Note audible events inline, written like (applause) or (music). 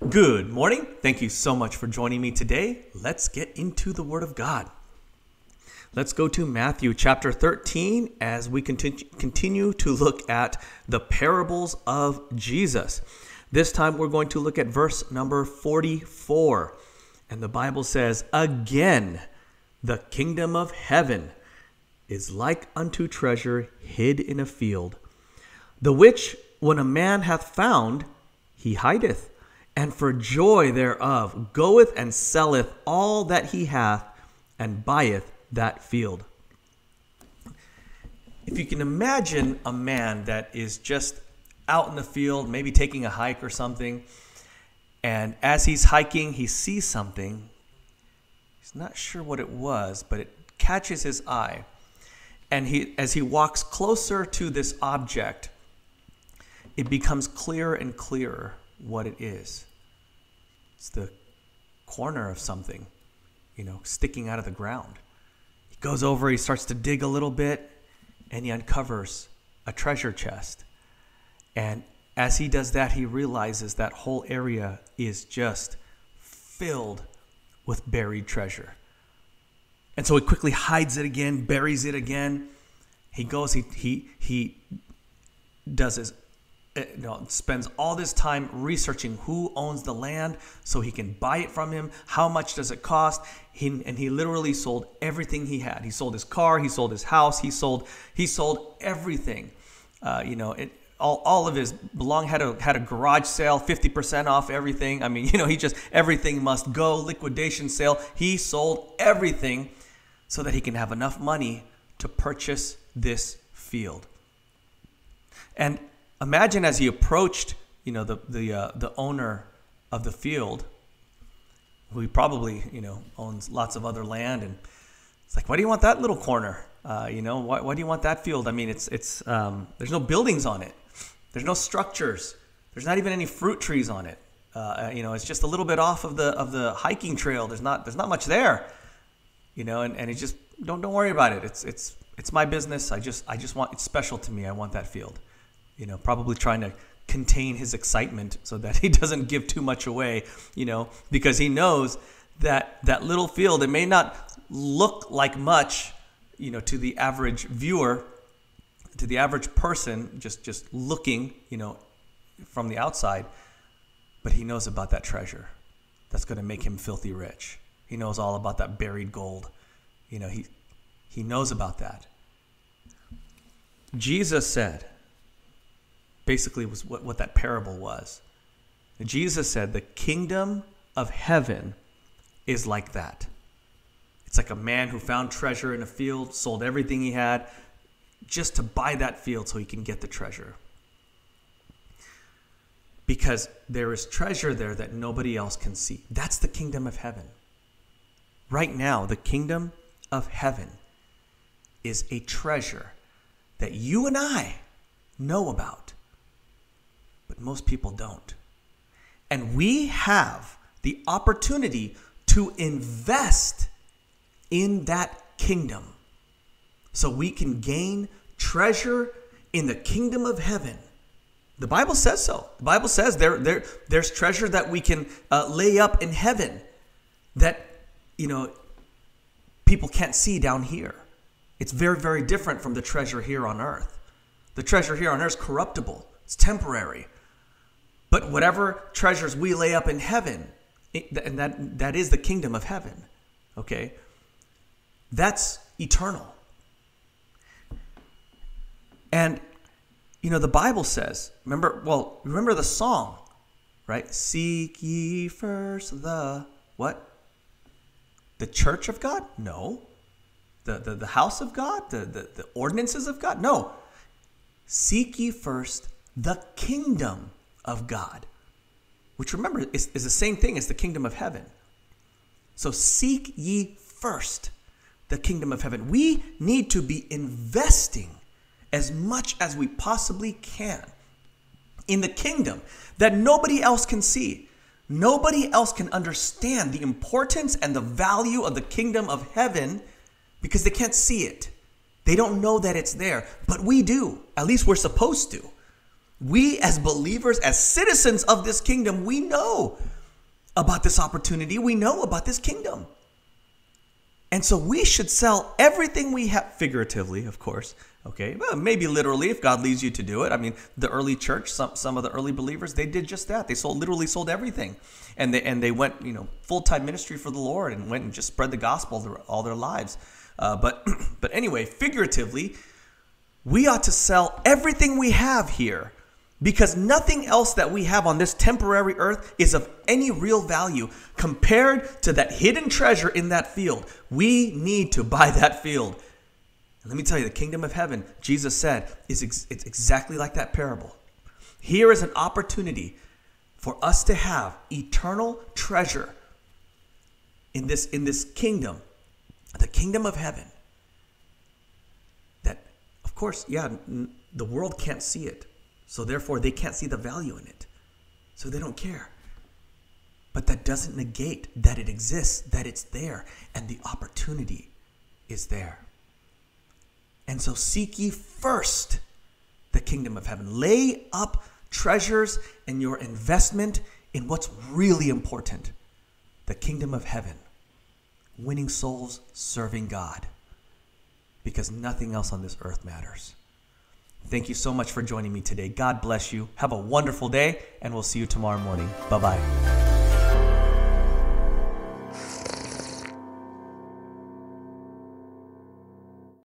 Good morning. Thank you so much for joining me today. Let's get into the Word of God. Let's go to Matthew chapter 13 as we continue, to look at the parables of Jesus. This time we're going to look at verse number 44. And the Bible says, Again, the kingdom of heaven is like unto treasure hid in a field, the which when a man hath found, he hideth, and for joy thereof goeth and selleth all that he hath, and buyeth that field. If you can imagine a man that is just out in the field, maybe taking a hike or something, and as he's hiking, he sees something. He's not sure what it was, but it catches his eye. And he, as he walks closer to this object, it becomes clearer and clearer what it is. It's the corner of something, you know, sticking out of the ground He goes over, he starts to dig a little bit, and he uncovers a treasure chest. And as he does that, he realizes that whole area is just filled with buried treasure. And so he quickly hides it again, buries it again. He goes, he, he, he does his you know, spends all this time researching who owns the land so he can buy it from him. How much does it cost? He, and he literally sold everything he had. He sold his car. He sold his house. He sold he sold everything. Uh, you know, it, all, all of his belong had a had a garage sale, fifty percent off everything. I mean, (laughs) you know, he just everything must go liquidation sale. He sold everything so that he can have enough money to purchase this field. And imagine as he approached, you know, the the uh, the owner of the field, who probably you know owns lots of other land, and it's like, why do you want that little corner? Uh, you know, why, why do you want that field? I mean, it's it's um, there's no buildings on it, there's no structures, there's not even any fruit trees on it. Uh, you know, it's just a little bit off of the of the hiking trail. There's not there's not much there. You know, and, and it just don't don't worry about it. It's it's it's my business. I just I just want it's special to me. I want that field you know, probably trying to contain his excitement so that (laughs) he doesn't give too much away, you know, because he knows that that little field, it may not look like much, you know, to the average viewer, to the average person, just just looking, you know, from the outside, but he knows about that treasure that's going to make him filthy rich. He knows all about that buried gold. You know, he he knows about that. Jesus said, basically was what, what that parable was. Jesus said, The kingdom of heaven is like that. It's like a man who found treasure in a field, sold everything he had just to buy that field so he can get the treasure. Because there is treasure there that nobody else can see. That's the kingdom of heaven. Right now, the kingdom of heaven is a treasure that you and I know about most people don't. And we have the opportunity to invest in that kingdom so we can gain treasure in the kingdom of heaven. The Bible says so. The Bible says there, there, there's treasure that we can uh, lay up in heaven that, you know, people can't see down here. It's very, very different from the treasure here on earth. The treasure here on earth is corruptible, it's temporary. But whatever treasures we lay up in heaven, and that, that is the kingdom of heaven, okay? That's eternal. And, you know, the Bible says, remember, well, remember the song, right? Seek ye first the, what? The church of God? No. The, the, the house of God? The, the, the ordinances of God? No. Seek ye first the kingdom of God, which remember is, is the same thing as the kingdom of heaven. So seek ye first the kingdom of heaven. We need to be investing as much as we possibly can in the kingdom that nobody else can see. Nobody else can understand the importance and the value of the kingdom of heaven because they can't see it. They don't know that it's there, but we do. At least we're supposed to we as believers, as citizens of this kingdom, we know about this opportunity. We know about this kingdom. And so we should sell everything we have, figuratively, of course, okay? Well, maybe literally if God leads you to do it. I mean, the early church, some, some of the early believers, they did just that. They sold literally sold everything. And they, and they went, you know, full-time ministry for the Lord and went and just spread the gospel all their lives. Uh, but, (clears throat) but anyway, figuratively, we ought to sell everything we have here because nothing else that we have on this temporary earth is of any real value compared to that hidden treasure in that field. We need to buy that field. And let me tell you, the kingdom of heaven, Jesus said, is ex- it's exactly like that parable. Here is an opportunity for us to have eternal treasure in this in this kingdom, the kingdom of heaven. That, of course, yeah, the world can't see it so therefore, they can't see the value in it. So they don't care. But that doesn't negate that it exists, that it's there, and the opportunity is there. And so seek ye first the kingdom of heaven. Lay up treasures and your investment in what's really important the kingdom of heaven, winning souls, serving God, because nothing else on this earth matters. Thank you so much for joining me today. God bless you. Have a wonderful day, and we'll see you tomorrow morning. Bye bye.